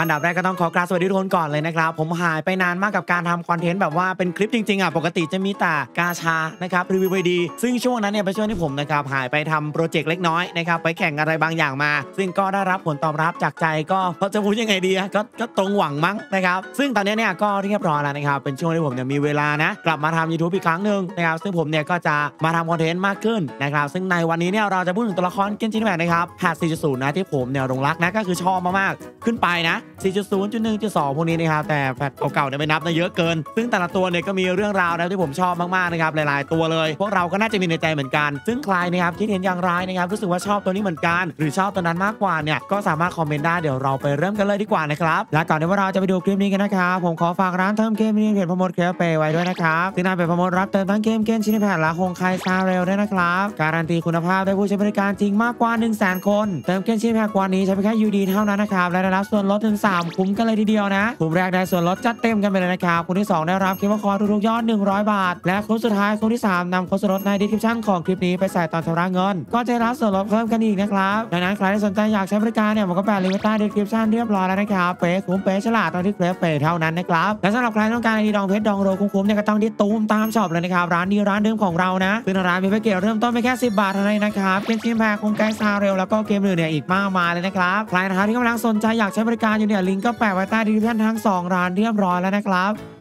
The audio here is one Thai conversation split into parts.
อันดับแรกก็ต้องขอกราบสวัสดีทุกคนก่อนเลยนะครับ ผมหายไปนานมากกับการทำคอนเทนต์แบบว่าเป็นคลิปจริงๆอะปกติจะมีแต่กาชานะครับรีวิวไอดี ซึ่งช่วงนั้นเนี่ยเป็นช่วงที่ผมนะครับหายไปทำโปรเจกต์เล็กน้อยนะครับไปแข่งอะไรบางอย่างมา ซึ่งก็ได้รับผลตอบรับจากใจก็เขาจะพูดยังไงดีก็ก็ตรงหวังมั้งนะครับซึ่งตอนนี้เนี่ยก็เรียบร้อยแล้วนะครับเป็นช่วงที่ผมเนี่ยมีเวลานะกลับมาทำ YouTube อีกครั้งหนึ่งนะครับซึ่งผมเนี่ยก็จะมาทำคอนเทนต์มากขึ้นนะครับซึ่งในวันนี้เนี่ยเราจะพูดถึงตัวละคร Genshin Impact นะครับแพตช์ 4.0นะที่ผมเนี่ยหลงรักนะก็คือชอบมากๆขึ้นไปนะ4.0.1.2 พวกนี้นะครับ แต่แพตช์เก่าๆเนี่ยไม่นับนะเยอะเกิน ซึ่งแต่ละตัวเนี่ยก็มีเรื่องราวนะที่ผมชอบมากๆนะครับหลายๆตัวเลย พวกเราก็น่าจะมีในใจเหมือนกัน ซึ่งใครนะครับคิดเห็นอย่างไรนะครับรู้สึกว่าชอบตัวนี้เหมือนกัน หรือชอบตัวนั้นมากกว่าเนี่ยก็สามารถคอมเมนต์ได้เดี๋ยวเราไปเริ่มกันเลยดีกว่านะครับและก่อนที่ว่าเราจะไปดูคลิปนี้กันนะครับผมขอฝากร้านเติมเกมนี้เพจโปรโมทเคลเปไว้ด้วยนะครับที่น่าเป็นโปรโมทรับเติมทั้งเกม Genshin Impact และ Honkai Star Rail ด้วยนะครับการันตีคุณภาพได้ผู้ใช้บริการจริงมากกว่า1 0 0 0 0แค่เติม Genshin Impact กว่านี้ใช้เพียงแค่ UID เท่านั้นนะครับและได้รับส่วนลดถึง3 คุ้มกันเลยทีเดียวนะคุ้มแรกได้ส่วนลดจัดเต็มกันไปเลยนะครับคุ้มที่ 2 ได้รับคิวคอทุกๆยอด 100 บาท และคุ้มสุดท้ายคุ้มที่ 3นำโค้ดส่วนลดใน description ของคลิปนี้ไปใส่ตอนชำระเงิน ก็จะรับส่วนลดเพิ่มกันอีกนะครับดังนั้นใครที่สนใจอยากใช้บริการเนี่ยผมก็แปะลิงก์ไว้ใต้ description เรียบร้อยแล้วนะครับเป๊ะคุ้มเป๊ะฉลาดตอนที่เคลฟเป๊ะเท่านั้นนะครับและสำหรับใครต้องการไอดีดองเพชรดองโรคุ้มๆเนี่ยก็ต้องที่ตูมตามช็อปเลยนะครับร้านนี้ร้านเดิมของเรานะซึ่งร้านมีแพ็กเกจเริ่มต้นไปแค่ 10 บาทเท่านั้นนะครับ Genshin Impact Honkai Star Rail แล้วก็เกมอื่นเนี่ยอีกมากมายเลยนะครับใครนะครับที่กำลังสนใจอยากใช้บริการอยู่เนี่ยลิงก์ก็แปะไว้ใต้ดีวิชั่นทั้งสองร้านเรียบร้อยแล้วนะครับ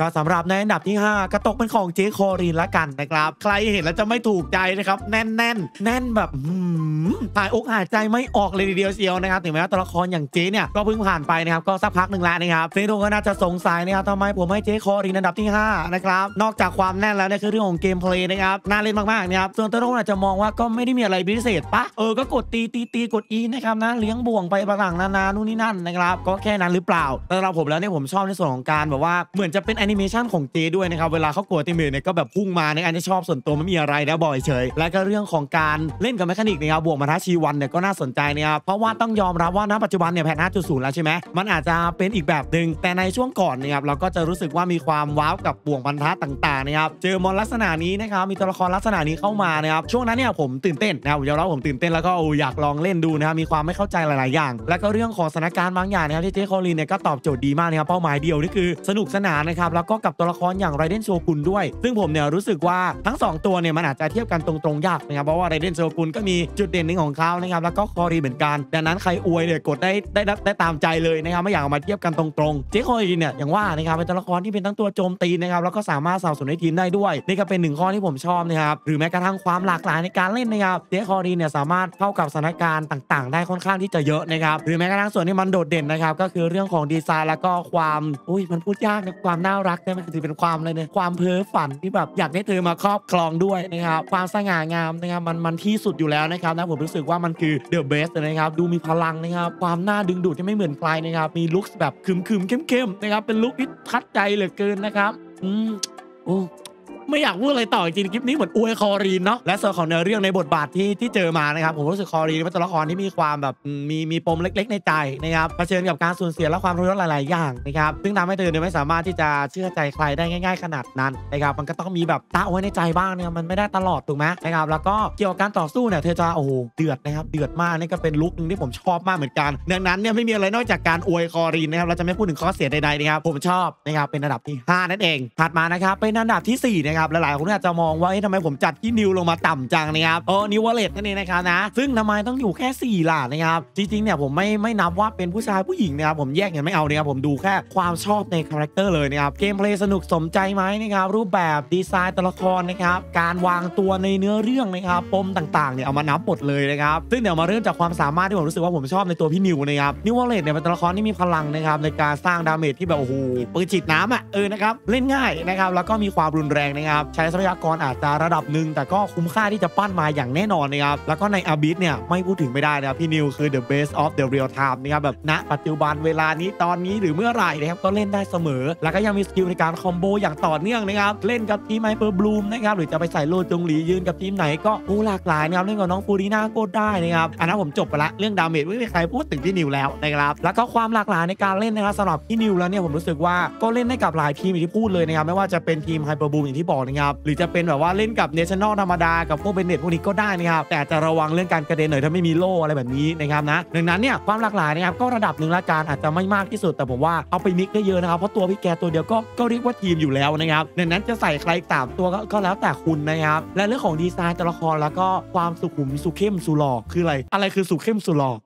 ก็สำหรับในอันดับที่ 5ก็ตกเป็นของเจ๊ครินด์ละกันนะครับ ใครเห็นแล้วจะไม่ถูกใจนะครับ แน่นแน่นแน่นแบบหืมหายอกหายใจไม่ออกเลยทีเดียวเชียวนะครับ ถึงแม้ว่าตัวละครอย่างเจ๊เนี่ยก็เพิ่งผ่านไปนะครับ ก็สักพักหนึ่งแล้วนะครับซึ่งทุกคนก็น่าจะสงสัยนะครับทำไมผมให้เจ๊คลอรินด์อันดับที่ 5 นะครับ นอกจากความแน่นแล้วเนี่ยคือเรื่องของ gameplay นะครับ น่าเล่นมากๆนะครับส่วนตัวทุกคนอาจจะมองว่าก็ไม่ได้มีอะไรพิเศษปะเออก็กดตีตีตีกด E นะครับนะเลี้ยงบ่วงไปต่างๆนานานู่นนี่นั่นนะครับก็แค่นั้นหรือเปล่าแต่สำหรับผมแล้วเนี่ยผมชอบในส่วนของการแบบว่าเหมือนจะเป็นแอนิเมชันของเจ๊ด้วยนะครับเวลาเขากด ultimate เนี่ยก็แบบพุ่งมาในอันที่ชอบส่วนตัวไม่มีอะไรนะบ่อยเฉยและก็เรื่องของการเล่นกับ mechanic นะครับบ่วงพันธะชีวันเนี่ยก็น่าสนใจนะครับเพราะว่าต้องยอมรับว่าณปัจจุบันเนี่ยแพตช์ 5.0 แล้วใช่ไหมมันอาจจะเป็นอีกแบบหนึ่งแต่ในช่วงก่อนนะครับเราก็จะรู้สึกว่ามีความว้าวกับบ่วงพันธะต่างๆนะครับเจอมอนลักษณะนี้นะครับมีตัวละครลักษณะนี้เข้ามานะครับช่วงนั้นเนี่ยผมตื่นเต้นนะครับผมยอมรับผมตื่นเต้นแล้วก็โอ้อยากลองเล่นดูนะครับมีความไม่เข้าใจหลายๆอย่าง แล้วก็เรื่องของสถานการณ์บางอย่างนะครับที่เจ๊คลอรินด์เนี่ยก็ตอบโจทย์ดีมากนะครับเป้าหมายเดียวนี่คือสนุกสนานนะครับแล้วก็กับตัวละครอย่างไรเดนโชกุนด้วย ซึ่งผมเนี่ยรู้สึกว่าทั้ง 2 ตัวเนี่ยมันอาจจะเทียบกันตรงๆยากนะครับเพราะว่าไรเดนโชกุนก็มีจุดเด่นหนึ่งของเขานะครับแล้วก็คลอรินด์เหมือนกัน ดังนั้นใครอวยเนี่ยกดได้ได้ได้ได้ตามใจเลยนะครับไม่อยากเอามาเทียบกันตรงๆเจ๊คลอรินด์เนี่ยอย่างว่านะครับเป็นตัวละครที่เป็นทั้งตัวโจมตีนะครับแล้วก็สามารถสนับสนุนให้ทีมได้ด้วยนี่ก็เป็นหนึ่งข้อที่ผมชอบนะครับหรือแม้กระทั่งความหลากหลายในการเล่นนะครับเจ๊คลอรินด์เนี่ยสามารถเข้ากับสถานการณ์ต่าง ๆ ได้ค่อนข้างที่จะเยอะนะครับหรือแม้กระทั่งส่วนที่มันโดดเด่นนะครับก็คือเรื่องของดีไซน์แล้วก็ความอุ้ยมันพูดยากนะความน่ารักเนี่ยมันถือเป็นความอะไรเนี่ยความเพ้อฝันที่แบบอยากได้เธอมาครอบครองด้วยนะครับความสง่างามนะครับมันมันที่สุดอยู่แล้วนะครับนะผมรู้สึกว่ามันคือเดอะเบสนะครับดูมีพลังนะครับความน่าดึงดูดที่ไม่เหมือนใครนะครับมีลุคแบบขึมๆเข้มๆนะครับเป็นลุคที่ทัดใจเหลือเกินนะครับอืมโอ้ ไม่อยากพูดอะไรต่อจริงคลิปนี้เหมือนอวยคลอรินด์เนาะและส่วนของเนื้อเรื่องในบทบาทที่ที่เจ๊มานะครับผมรู้สึกคลอรินด์เป็นตัวละครที่มีความแบบมีมีปมเล็ก ๆ ในใจนะครับเผชิญกับการสูญเสียและความทุกข์หลาย ๆ อย่างนะครับซึ่งทำให้เธอเนี่ยไม่สามารถที่จะเชื่อใจใครได้ง่าย ๆ ขนาดนั้นนะครับมันก็ต้องมีแบบตะไว้ในใจบ้างเนี่ยมันไม่ได้ตลอดถูกไหมนะครับแล้วก็เกี่ยวกับการต่อสู้เนี่ยเธอจะโอ้โหเดือดนะครับเดือดมากนี่ก็เป็นลุคนึงที่ผมชอบมากเหมือนกันดังนั้นเนี่ยไม่มีอะไรนอกจากการอวยคลอรินด์นะครับเราจะไม่พูดถึงข้อเสียใดๆนะครับผมชอบนะครับเป็นอันดับที่ห้านั่นเองถัดมานะครับเป็นอันดับที่สี่นะครับหลายๆคนอาจจะมองว่าเอ๊ะทำไมผมจัดพี่นิวลงมาต่ำจังนะครับโอ้ Neuvillette นั่นเองนะครับนะ ซึ่งทำไมต้องอยู่แค่4ล่ะนะครับ จริงๆเนี่ยผมไม่ไม่นับว่าเป็นผู้ชายผู้หญิงนะครับผมแยกกันไม่เอานะครับผมดูแค่ความชอบในคาแรคเตอร์เลยนะครับ gameplay สนุกสมใจไหมนะครับรูปแบบดีไซน์ตัวละครนะครับการวางตัวในเนื้อเรื่องนะครับปมต่างๆเนี่ยเอามานับหมดเลยนะครับซึ่งเดี๋ยวมาเริ่มจากความสามารถที่ผมรู้สึกว่าผมชอบในตัวพี่นิวนะครับ Neuvillette เนี่ยเป็นตัวละครที่มีพลังนะครับในการสร้าง damage ที่แบบโอ้โหปืนฉีดน้ำอะเออนะครับเล่นง่ายนะครับแล้วก็มีความรุนแรงนะครับใช้ทรัพยากรอาจจะระดับหนึ่งแต่ก็คุ้มค่าที่จะปั้นมาอย่างแน่นอนนะครับแล้วก็ใน Abyss เนี่ยไม่พูดถึงไม่ได้นะครับพี่นิวคือ the best of the real time นะครับแบบณปัจจุบันเวลานี้ตอนนี้หรือเมื่อไหร่นะครับก็เล่นได้เสมอ แล้วก็ยังมีสกิลในการ combo อย่างต่อเนื่องนะครับเล่นกับทีม Hyperbloom นะครับหรือจะไปใส่โล่จงหลียืนกับทีมไหนก็โอ้หลากหลายนะครับเล่นกับน้องฟูรีน่าก็ได้นะครับอันนั้นผมจบไปละเรื่อง damage ไม่มีใครพูดถึงพี่นิวแล้วนะครับแล้วก็ความหลากหลายในการเล่นนะครับสำหรับพี่นิวแล้วเนี่ยผมรู้สึกว่าก็เล่นได้กับหลายทีมอย่างที่พูดเลยนะครับไม่ว่าจะเป็นทีม Hyperbloom อย่างที่บอกนะครับหรือจะเป็นแบบว่าเล่นกับ National ธรรมดากับพวกเบนเน็ตพวกนี้ก็ได้นะครับแต่จะระวังเรื่องการกระเด็นหน่อยถ้าไม่มีโล่อะไรแบบนี้นะครับนะดังนั้นเนี่ยความหลากหลายนะครับก็ระดับหนึ่งละกันอาจจะไม่มากที่สุด แต่ผมว่าเอาไป mix ได้เยอะนะครับเพราะตัวพี่แกตัวเดียวก็ก็เรียกว่าทีมอยู่แล้วนะครับดังนั้นจะใส่ใครสามตัวก็ก็แล้วแต่คุณนะครับและเรื่องของดีไซน์ตัวละครแล้วก็ความสุขุมสุเข้มสุหลอกคืออะไรอะไรคือสุเข้มสุหลอก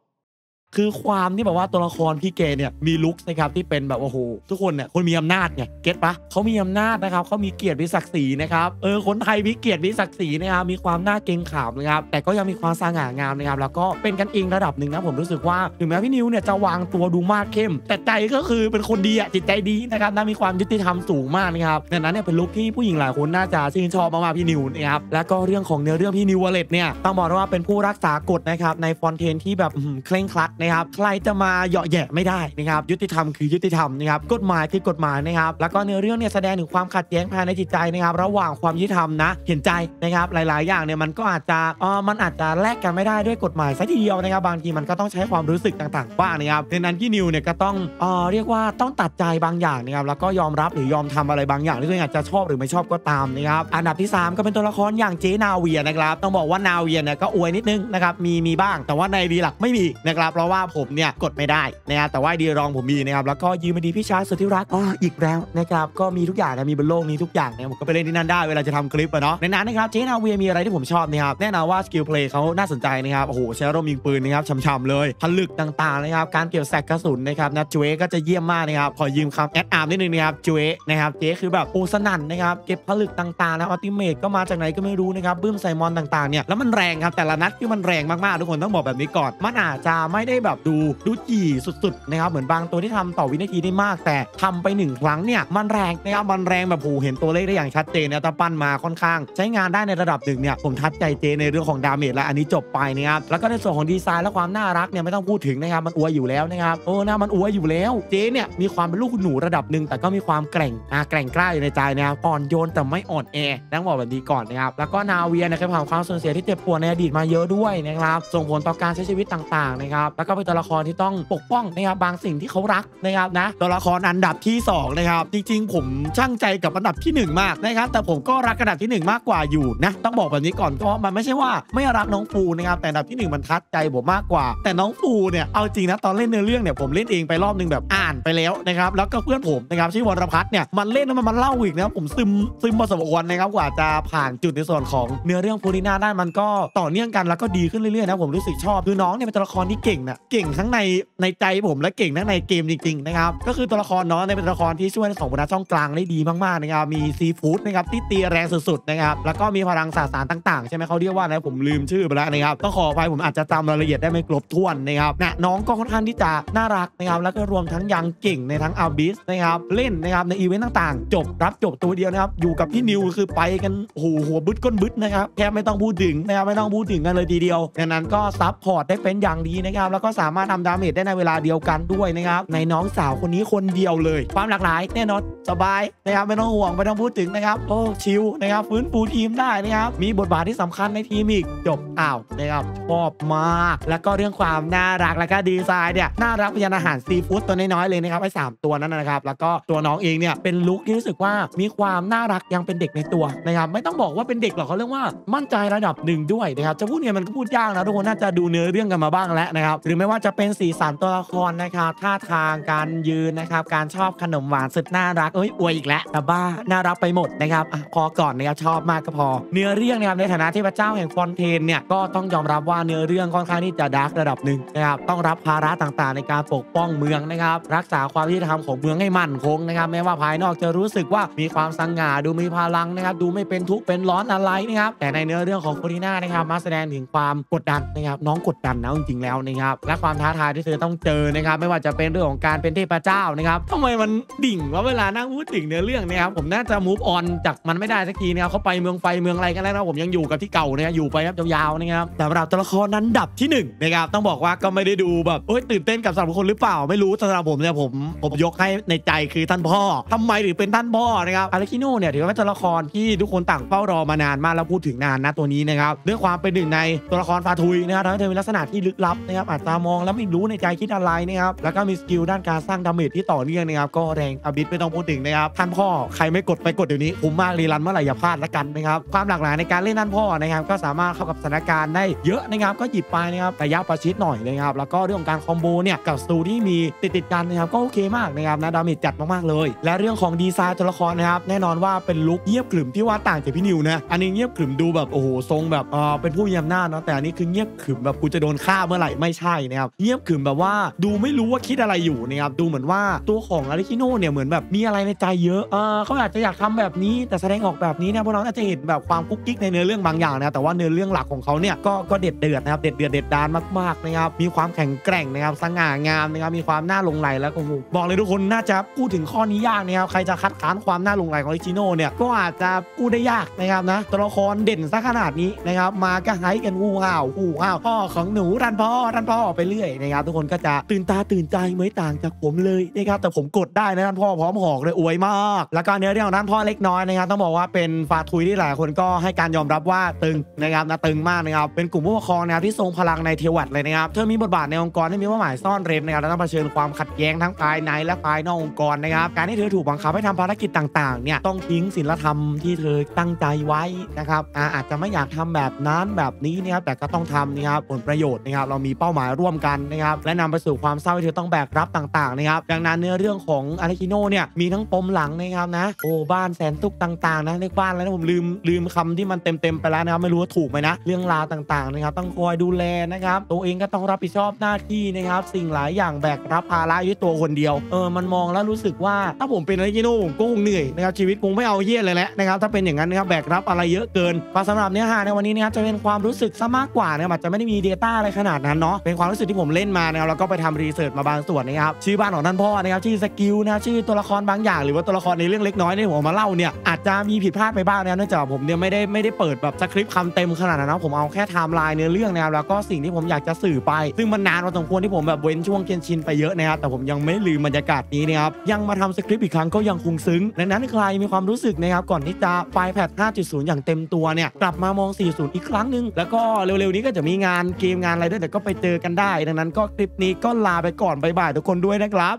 คือความที่แบบว่าตัวละครพี่เกเนี่ยมีลุคนะครับที่เป็นแบบโอ้โหทุกคนเนี่ยคนมีอำนาจไงเก็ตปะเขามีอำนาจนะครับเขามีเกียรติมีศักดิ์ศรีนะครับเออคนไทยมีเกียรติมีศักดิ์ศรีนะครับมีความน่าเกรงขามนะครับแต่ก็ยังมีความสง่างามนะครับแล้วก็เป็นกันเองระดับหนึ่งนะผมรู้สึกว่าถึงแม้พี่นิวเนี่ยจะวางตัวดูมากเข้ม แต่ใจก็คือเป็นคนดีอะจิตใจดีนะครับน่ามีความยุติธรรมสูงมากนะครับดังนั้นเนี่ยเป็นลุคที่ผู้หญิงหลายคนน่าจะชื่นชอบมากๆพี่นิวนะครับแล้วก็เรื่องของเนื้อเรื่องพี่นิววอลเล็ตเนี่ยต้องบอกว่าเป็นผู้รักษากฎนะครับในฟอนเทนที่แบบเคร่งครัดนะครับใครจะมาเหยาะแยะไม่ได้นะครับยุติธรรมคือยุติธรรมนะครับกฎหมายคือกฎหมายนะครับแล้วก็เนื้อเรื่องเนี่ยแสดงถึงความขัดแย้งภายในจิตใจนะครับระหว่างความยุติธรรมนะ เห็นใจนะครับหลาย ๆ อย่างเนี่ยมันก็อาจจะเออมันอาจจะแลกกันไม่ได้ด้วยกฎหมายซะทีเดียวนะครับบางทีมันก็ต้องใช้ความรู้สึกต่าง ๆ บ้างนะครับดังนั้นพี่นิวเนี่ยก็ต้องเออเรียกว่าต้องตัดใจบางอย่างนะครับแล้วก็ยอมรับหรือยอมทำอะไรบางอย่างที่ตัวเองอาจจะชอบหรือไม่ชอบก็ตามนะครับอันดับที่ 3 ก็เป็นตัวละครอย่างเจนาเวียนะครับต้องบอกว่านาเวียเนี่ยก็อวยนิดนึงนะครับมีมีบ้าง แต่ว่าในดีหลักไม่มีนะครับเราะว่าผมเนี่ยกดไม่ได้นะครับแต่ว่าดีรองผมมีนะครับแล้วก็ยืมมาดีพี่ชายสุดที่รักอ๋ออีกแล้วนะครับก็มีทุกอย่างนะมีบนโลกนี้ทุกอย่างนะผมก็ไปเล่นที่นั่นได้เวลาจะทำคลิปอะเนาะในนั้นนะครับเจนาเวียมีอะไรที่ผมชอบนะครับแน่นอนว่าสกิลเพลย์เขาน่าสนใจนะครับโอ้โหใช้ร่มยิงปืนนะครับช่ำๆเลยผลึกต่างๆนะครับการเก็บแสกกระสุนนะครับนะจูเอก็จะเยี่ยมมากนะครับขอยืมคำแอดอาร์มนิดนึงนะครับจูเอนะครับเจคือแบบโอสนั่นนะครับเก็บผลึกต่างๆนะอัลติเมทก็มาจากไหนก็ไม่รู้นะครับบึ้มไซมอนต่างๆเนี่ยแล้วมันแรงครับแต่ละนัดคือมันแรงมากๆทุกคนต้องบอกแบบนี้ก่อนมันอาจจะไม่ได้แบบดูดูจี่สุดๆนะครับเหมือนบางตัวที่ทำต่อวินาทีได้มาก แต่ทำไปหนึ่งครั้งเนี่ยมันแรงนะครับมันแรงแบบโหเห็นตัวเลขได้อย่างชัดเจนนะตาปั้นมาค่อนข้าง ใช้งานได้ในระดับหนึ่งเนี่ยผมทัดใจเจในเรื่องของ damage และอันนี้จบไปนะครับแล้วก็ในส่วนของดีไซน์และความน่ารักเนี่ยไม่ต้องพูดถึงนะครับมันอวยอยู่แล้วนะครับโอ้นะมันอวยอยู่แล้วเจเนี่ยมีความเป็นคุณหนูระดับหนึ่งแต่ก็มีความแกร่งอะแกร่งกล้าอยู่ในใจนะครับอ่อนโยนแต่ไม่อ่อนแอต้องบอกแบบนี้ก่อนนะครับแล้วก็นาเวียนี่ยเคยผ่านความสูญเสียที่เจ็บปวดในอดีตมาเยอะด้วยนะครับส่งผลต่อการใช้ชีวิตต่างๆนะครับแล้วก็เป็นตัวละครที่ต้องปกป้องนะครับบางสิ่งที่เขารักนะครับนะตัวละครอันดับที่สองนะครับจริงๆ ผมช่างใจกับอันดับที่หนึ่งมากนะครับแต่ผมก็รักอันดับที่หนึ่งมากกว่าอยู่นะต้องบอกแบบนี้ก่อนก็มันไม่ใช่ว่าไม่รักน้องฟูนะครับแต่อันดับที่หนึ่งมันทัดใจผมมากกว่า แต่น้องฟูเนี่ยเอาจริงนะตอนเล่นเนื้อเรื่องเนี่ยผมเล่นเองไปรอบหนึงแบบอ่านไปแล้วนะครับแล้วก็เพื่อนผมนะครับชื่อวรพัฒน์เนี่ยมันเล่นแล้วมันมาเล่าอีกนะผมซึมซึมพอสมควรนะครับกว่าจะผ่านจุดในส่วนของเนื้อเรื่องฟูริน่าได้มันก็ต่อเนื่องกันแล้วก็ดีขึ้นเรื่อยๆนะผมรู้สึกชอบคือน้องเนี่ยเป็นตัวละครที่เก่งนะเก่งทั้งในในใจผมและเก่งทั้งในเกมจริงๆนะครับก็คือตัวละครน้องเนี่ยเป็นตัวละครที่ช่วยในสองบรรทัดช่องกลางได้ดีมากๆนะครับมีซีฟู้ดนะครับที่ตีแรงสุดๆนะครับแล้วก็มีพลังสสารต่างๆ ใช่ไหมเขาเรียกว่าอะไรผมลืมชื่อไปแล้วนะครับต้องขออภัยผมอาจจะจำรายละเอียดได้ไม่ครบถ้วนนะครับนะน้องก็ค่อนข้างที่จะน่ารักนะครับแล้วก็รวมทั้งยังเก่งในทั้ง Abyss นะครับเล่นนะครับในอีเวนต์ต่างๆ จบรับจบตัวเดียวนะครับอยู่กับพี่นิวคือไปกันโอ้โหหัวบึ้ดก้นบึ้ดนะครับแค่ไม่ต้องพูดถึงนะครับไม่ต้องพูดถึงกันเลยทีเดียวดังนั้นก็ support ได้เป็นอย่างดีนะครับแล้วก็สามารถทำ damage ได้ในเวลาเดียวกันด้วยนะครับ ในน้องสาวคนนี้คนเดียวเลย ความหลากหลายแน่นอนสบายนะครับไม่ต้องห่วงไม่ต้องพูดถึงนะครับโอ้ชิลนะครับฟื้นฟูทีมได้นะครับมีบทบาทที่สำคัญในทีมอีกจบอ้าวนะครับชอบมากแล้วก็เรื่องความน่ารักแล้วก็ดีไซน์เนี่ยน่ารักเป็นอาหารซีฟู้ดตัวน้อยๆเลยนะครับไอ้สามตัวนั้นนะครับ แล้วก็ตัวน้องเองเนี่ยเป็นลุคที่รู้สึกว่ามีความน่ารักยังเป็นเด็กในตัวนะครับไม่ต้องบอกว่าเป็นเด็กหรอกเขาเรียกว่ามั่นใจระดับหนึ่งด้วยนะครับจะพูดเนี่ยมันก็พูดยากนะทุกคนน่าจะดูเนื้อเรื่องกันมาบ้างแล้วนะครับหรือไม่ว่าจะเป็นสีสันตัวละครนะครับท่าทางการยืนนะครับการชอบขนมหวานสุดน่ารักเอ้ยอวยอีกแล้วแต่บ้าน่ารักไปหมดนะครับอพอก่อนนะครับชอบมากก็พอ เนื้อเรื่องนะครับในฐานะเทพระเจ้าแห่งฟอนเทนเนี่ยก็ต้องยอมรับว่าเนื้อเรื่องค่อนข้างที่จะดาร์กระดับหนึ่งนะครับต้องรับภาระต่างๆ ในการปกป้องเมืองนะครับรักษาความยุติธรรมของเมืองให้มั่นคงนะครับแม้ว่าภายนอกจะรู้สึกว่ามีความสง่าดูมีพลังนะครับดูไม่เป็นทุกข์เป็นร้อนอะไรนะครับแต่ในเนื้อเรื่องของโคดิน่านะครับมาแสดงถึงความกดดันนะครับน้องกดดันนะจริงๆแล้วนะครับและความท้าทายที่เธอต้องเจอนะครับ ไม่ว่าจะเป็นเรื่องของการเป็นเทพเจ้านะครับทำไมมันดิ่งว่าเวลานั่งพูดถึงเนื้อเรื่องนะครับผมน่าจะ move on จากมันไม่ได้สักทีนะครับเขาไปเมืองไฟเมืองอะไรกันแล้วนะผมยังอยู่กับที่เก่านะครับอยู่ไปครับยาวๆนะครับสำหรับตัวละครอันดับที่หนึ่งนะครับต้องบอกว่าก็ไม่ได้ดูแบบโอ้ยตื่นเต้นกับสำหรับคนหรือเปล่าไม่รู้สำหรับผมเนี่ยผมผมยกให้ในใจคือท่านพ่อทำไมถึงเป็นท่านพ่อนะครับ Arlecchino เนี่ยถือว่าเป็นตัวละครที่ทุกคนต่างเฝ้ารอมานานมากแล้วพูดถึงนานนะตัวนี้นะครับด้วยความเป็นหนึ่งในตัวละคร Fatui นะครับทำให้เธอมีลักษณะที่ลึกลับนะครับอาจจะามองแล้วไม่รู้ในใจคิดอะไรนะครับแล้วก็มี skill ด้านการสร้าง damage ที่ต่อเนื่องนะครับก็แรง Abyss ไม่ต้องพูดถึงนะครับท่านพ่อใครไม่กดไปกดเดี๋ยวนี้คุ้มมาก rerun เมื่อไหร่อย่าพลาดละกันนะครับความหลากหลายในการเล่นท่านพ่อนะครับก็สามารถเข้ากับสถานการณ์ได้เยอะนะครับก็หยิบไปนะครับระยะประชิดหน่อยนะครับแล้วก็เรื่องของการ combo เนี่ยกับสตูที่มีติดติดกันนะครับก็โอเคมากนะครับนะ damage จัดมากๆเลย และเรื่องของดีไซน์ตัวละครนะครับแน่นอนว่าเป็น look เงียบขรึมที่ว่าต่างจากพี่นิวนะอันนี้เงียบขรึมดูแบบโอ้โหทรงแบบเออเป็นผู้มีอำนาจเนาะแต่อันนี้คือเงียบขรึมแบบกูจะโดนฆ่าเมื่อไหร่ไม่ใช่นะครับเงียบขรึมแบบว่าดูไม่รู้ว่าคิดอะไรอยู่นะครับดูเหมือนว่าตัวของอาริคิโน่เนี่ยเหมือนแบบมีอะไรในใจเยอะเออเขาอาจจะอยากทำแบบนี้แต่แสดงออกแบบนี้นะพวกเราอาจจะเห็นแบบความกุ๊กกิ๊กในเนื้อเรื่องบางอย่างนะแต่ว่าเนื้อเรื่องหลักของเขาเนี่ยก็ก็เด็ดเดือดนะครับเด็ดเดือดเด็ดดานมากๆนะครับมีความแข็งแกร่งนะครับสง่างามนะครับมีความน่าลงไหลแล้วก็บอกเลยทุกคนน่าจะพูดถึงข้อนี้ยากนะครับใครจะคัดค้านความน่าลงไหลของอาริคิโน่เนี่ยก็อาจจะพูดได้ยากนะครับนะตัวละครเด่นซะขนาดนี้นะครับมาก็ไฮกันฮูห่าวฮูห่าวพ่อของหนูรันพ่อรันพ่ออไปเรื่อยนะครับทุกคนก็จะตื่นตาตื่นใจไม่ต่างจากผมเลยนะครับแต่ผมกดได้นะรันพ่อพร้อมหอกเลยอวยมาก แล้วก็เนื้อเรื่องของรันพ่อเล็กน้อยนะครับต้องบอกว่าเป็นฟาทุยที่หลายคนก็ให้การยอมรับว่าตึงนะครับนะตึงมากนะครับเป็นกลุ่มผู้ปกครองนะครับที่ทรงพลังในเทวัตเลยนะครับเธอมีบทบาทในองค์กรที่มีเป้าหมายซ่อนเร้นนะครับและต้องเผชิญความขัดแย้งทั้งภายในและภายนอกองค์กรนะครับการที่เธอถูกบังคับให้ทำภารกิจต่างๆเนี่ยต้องทิ้งศีลธรรมที่เธอตั้งใจไว้นะครับอาจจะไม่อยากทำแบบนั้นแบบนี้นะครับแต่ก็ต้องทำนะครับผลประโยชน์นะครับเรามีเป้าหมายร่วมกันนะครับและนำไปสู่ความเศร้าที่เธอต้องแบกรับต่างๆนะครับดังนั้นเนื้อเรื่องของอาริคิโนเนี่ยมีทั้งปมหลังนะครับนะโอ้บ้านแสนทุกต่างๆนะเรียกบ้านแล้วนะผมลืมลืมคำที่มันเต็มๆไปแล้วนะครับไม่รู้ว่าถูกไหมนะเรื่องราวต่างๆนะครับต้องคอยดูแลนะครับตัวเองก็ต้องรับผิดชอบหน้าที่นะครับสิ่งหลายอย่างแบกรับภาระด้วยตัวคนเดียวเออมันมองแล้วรู้สึกว่าถ้าผมเป็น Arlecchino ผมก็คงเหนื่อยนะครับชีวิตคงไม่เอาเยี่ยเลยแหละนะครับถ้าเป็นอย่างนั้นนะครับแบกรับอะไรเยอะเกินก็สำหรับเนื้อหาในวันนี้นะครับจะเป็นความรู้สึกซะมากกว่านะครับอาจจะไม่ได้มี Data อะไรขนาดนั้นเนาะเป็นความรู้สึกที่ผมเล่นมานะครับแล้วก็ไปทำ research มาบางส่วนนะครับชื่อบ้านของท่านพ่อนะครับชื่อ skill นะครับชื่อตัวละครบางอย่าง หรือว่าตัวละครในเรื่องเล็กน้อยที่ผมมาเล่าเนี่ยอาจจะมีผิดพลาดไปบ้างนะครับเนื่องจากผมเนี่ยไม่ได้ไม่ได้เปิดแบบสคริปต์คำเต็มขนาดนั้นนะผมเอาแค่ไทม์ไลน์เนื้อเรื่องนะครับแล้วก็สิ่งที่ผมอยากจะสื่อไป ซึ่งมันนานพอสมควรที่ผมแบบเว้นช่วงเกนชินไปเยอะนะครับแต่ผมยังไม่ลืมบรรยากาศนี้นะครับยังมาทำสคริปต์อีกครั้งก็ยังคงซึ้งดังนั้นใครมีความรู้สึกนะครับก่อนที่จะไฟแพท5.0 อย่างเต็มตัวเนี่ยกลับมามอง 40 อีกครั้งหนึ่งแล้วก็เร็วๆนี้ก็จะมีงานเกมงานอะไรด้วยแต่ก็ไปเจอกันได้ ดังนั้นก็คลิปนี้ก็ลาไปก่อนบ๊ายบายทุกคนด้วยนะครับ